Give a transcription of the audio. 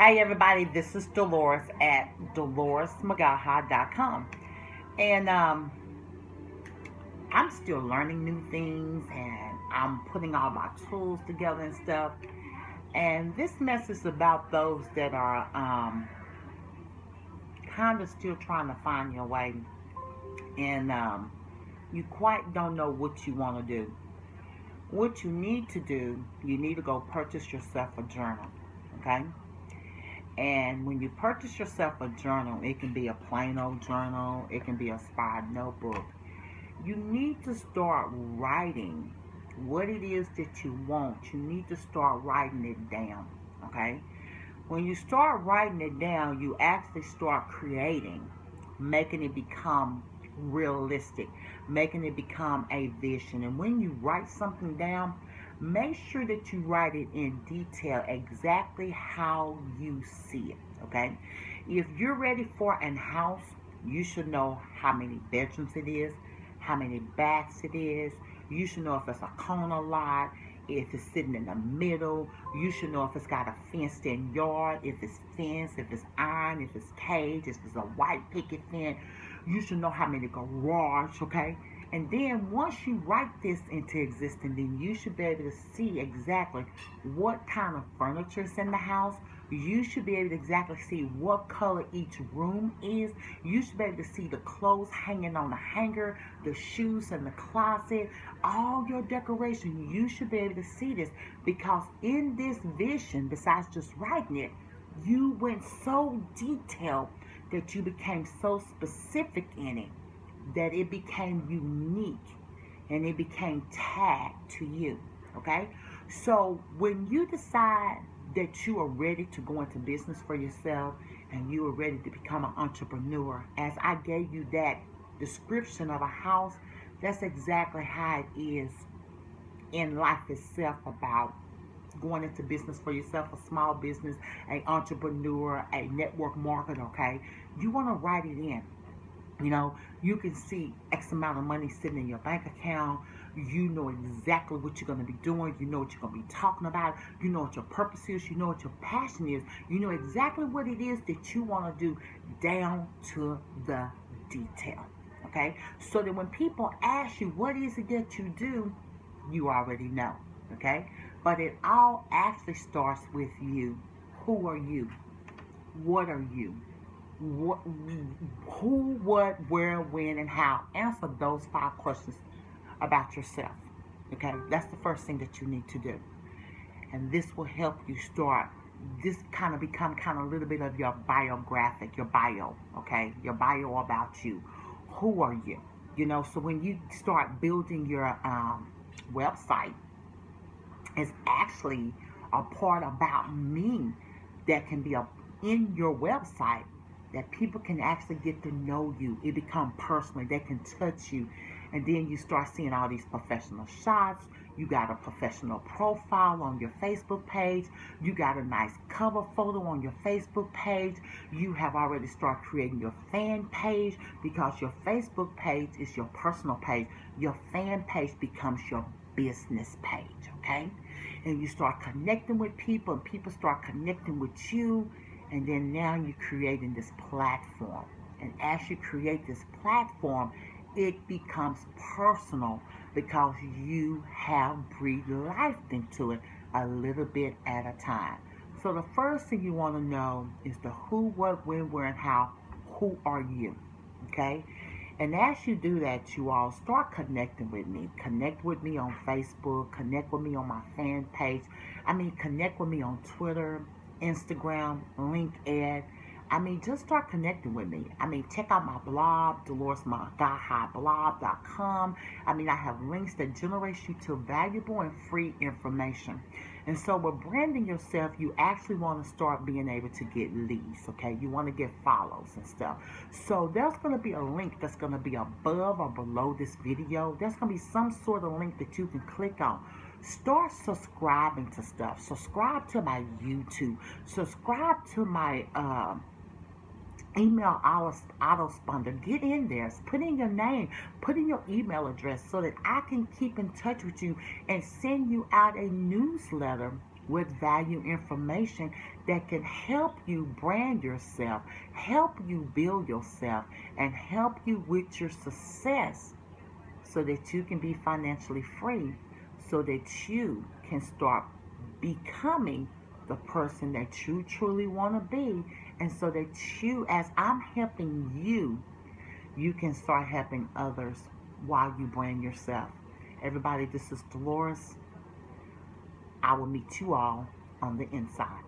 Hey everybody, this is Delores at DeloresMcGaha.com. And um, I'm still learning new things and I'm putting all my tools together and stuff. And this message is about those that are um, kind of still trying to find your way. And um, you quite don't know what you want to do. What you need to do, you need to go purchase yourself a journal. Okay? And when you purchase yourself a journal, it can be a plain old journal, it can be a inspired notebook. You need to start writing what it is that you want. You need to start writing it down. Okay? When you start writing it down, you actually start creating, making it become realistic, making it become a vision. And when you write something down, make sure that you write it in detail exactly how you see it okay? If you're ready for an house you should know how many bedrooms it is how many baths it is. You should know if it's a corner lot if it's sitting in the middle. You should know if it's got a fenced in yard if it's fenced if it's iron if it's cage if it's a white picket fence. You should know how many garage okay and then once you write this into existence, then you should be able to see exactly what kind of furniture is in the house. You should be able to exactly see what color each room is. You should be able to see the clothes hanging on the hanger, the shoes in the closet, all your decoration. You should be able to see this because in this vision, besides just writing it, you went so detailed that you became so specific in it that it became unique and it became tagged to you. Okay? So when you decide that you are ready to go into business for yourself and you are ready to become an entrepreneur, as I gave you that description of a house, that's exactly how it is in life itself about going into business for yourself, a small business, an entrepreneur, a network marketer, okay? You want to write it in. You know, you can see X amount of money sitting in your bank account. You know exactly what you're going to be doing. You know what you're going to be talking about. You know what your purpose is. You know what your passion is. You know exactly what it is that you want to do down to the detail. Okay? So that when people ask you, what is it that you do? You already know. Okay? But it all actually starts with you. Who are you? What are you? What, who, what, where, when, and how. Answer those five questions about yourself. Okay, that's the first thing that you need to do. And this will help you start. This kind of become kind of a little bit of your biographic, your bio, okay? Your bio about you. Who are you? You know, so when you start building your um, website, it's actually a part about me that can be a, in your website that people can actually get to know you. It become personal. They can touch you. And then you start seeing all these professional shots. You got a professional profile on your Facebook page. You got a nice cover photo on your Facebook page. You have already started creating your fan page because your Facebook page is your personal page. Your fan page becomes your business page, okay? And you start connecting with people and people start connecting with you and then now you're creating this platform. And as you create this platform, it becomes personal because you have breathed life into it a little bit at a time. So the first thing you want to know is the who, what, when, where, and how. Who are you? Okay? And as you do that, you all start connecting with me. Connect with me on Facebook. Connect with me on my fan page. I mean, connect with me on Twitter. Instagram, LinkedIn. I mean, just start connecting with me. I mean, check out my blog, DeloresMcGahaBlog.com. I mean, I have links that generate you to valuable and free information. And so with branding yourself, you actually want to start being able to get leads, okay? You want to get follows and stuff. So there's going to be a link that's going to be above or below this video. There's going to be some sort of link that you can click on start subscribing to stuff. Subscribe to my YouTube. Subscribe to my uh, email autoresponder. Get in there. Put in your name. Put in your email address so that I can keep in touch with you and send you out a newsletter with value information that can help you brand yourself, help you build yourself, and help you with your success so that you can be financially free, so that you can start becoming the person that you truly want to be, and so that you, as I'm helping you, you can start helping others while you brand yourself. Everybody, this is Delores. I will meet you all on the inside.